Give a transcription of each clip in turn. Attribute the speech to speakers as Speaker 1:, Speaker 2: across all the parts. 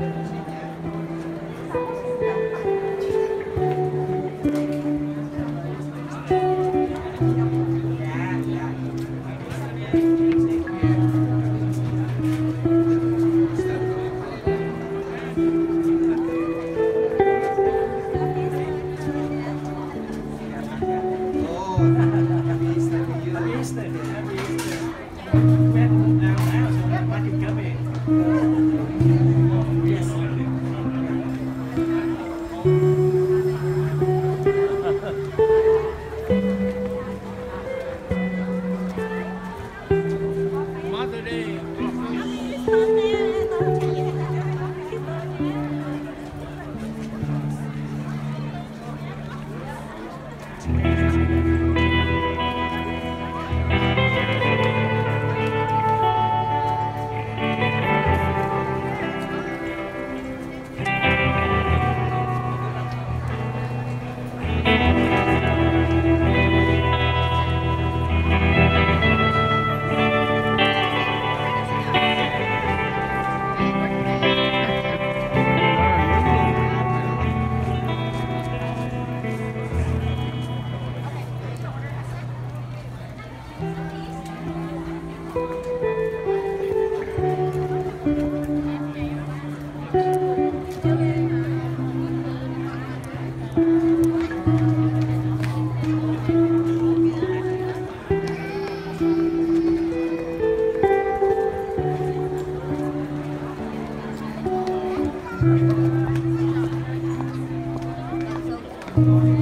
Speaker 1: Hãy
Speaker 2: subscribe cho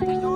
Speaker 2: Oh. you.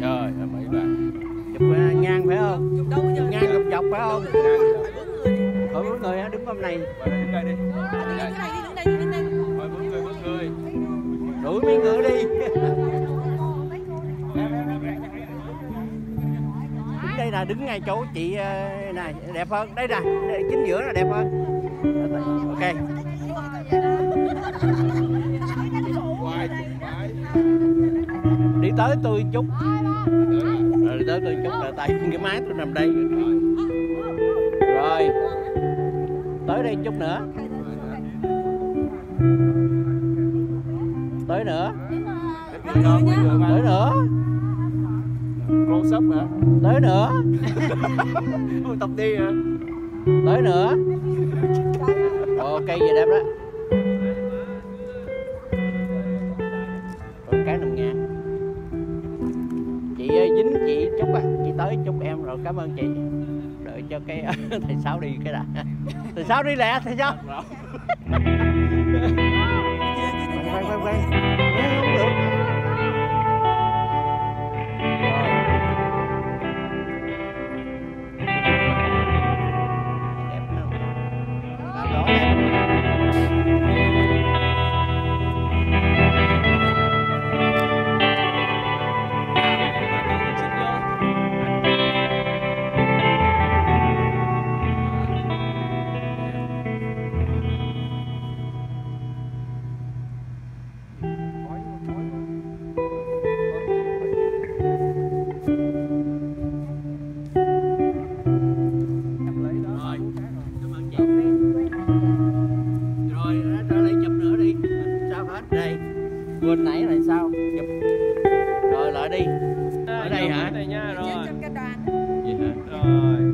Speaker 2: Trời ơi
Speaker 1: mấy bạn
Speaker 2: Chụp uh, ngang phải không? Ngang chụp dọc phải không? Khỏi bốn người đứng hôm này Đuổi mấy người đi. Đứng đây là đứng ngay chỗ chị ờ, này đẹp hơn. Đây nè, đây, chính giữa là đẹp hơn. Ok Đi tới tôi chút. Rồi đi tới tôi chút là tay cái máy tôi nằm đây. Rồi. Tới đây chút nữa. Tới nữa.
Speaker 3: Tới
Speaker 2: nữa. Con sắp hả? Tới nữa.
Speaker 3: Tập đi hả?
Speaker 2: Tới nữa. Ok vậy đẹp đó cảm ơn chị. Đợi cho cái thầy Sáu đi cái đã. Thầy Sáu đi lẹ thầy Sáu. Quay quay. Quay quay bên nãy là sao chụp rồi lại đi
Speaker 1: ở dạ, đây hả? Đây nha, dạ, rồi. Trên, cái đoàn.
Speaker 2: Gì hả?
Speaker 1: Rồi.